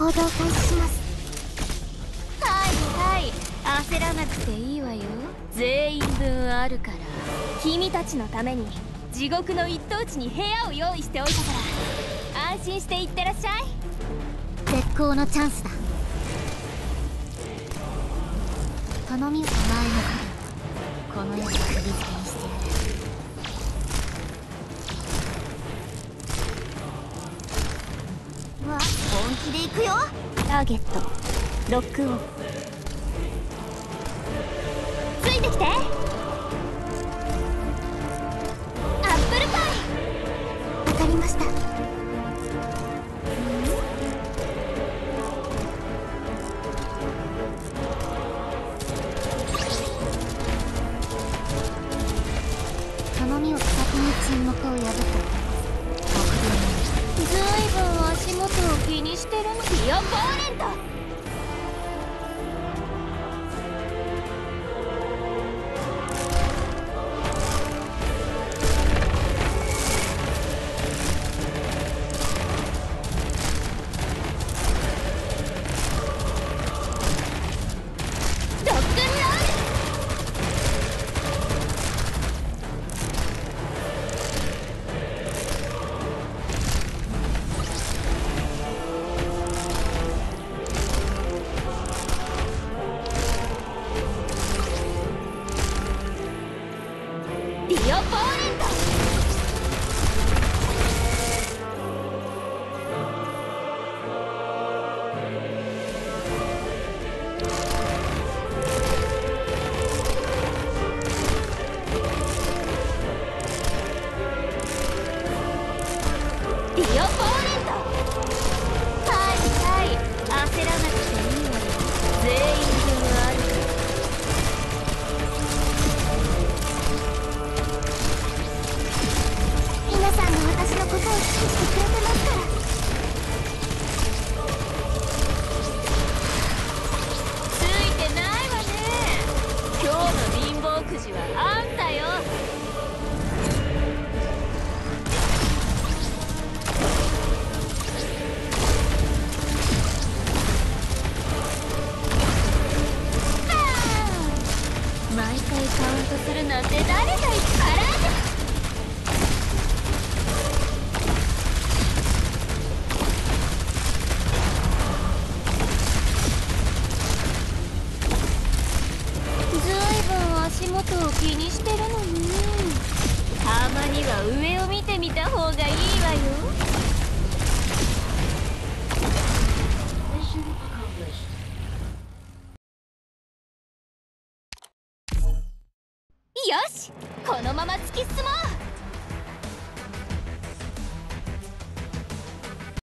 行動開始します。はいはい。焦らなくていいわよ。全員分あるから。君たちのために地獄の一等地に部屋を用意しておいたから。安心していってらっしゃい。絶好のチャンスだ。頼みを前の気で行くよ。ターゲット。ロックオン。ついてきて。アップルパイ。わかりました。頼みを先に沈黙を破った。ずいぶん足元をしてるのディオポーレント。ディオポーレントディオポーレント毎回カウントするなんて誰が言ったからずいぶん足元を気にしてるのに。たまには上を見てみた方がいいわよ。しこのまま突き進もう。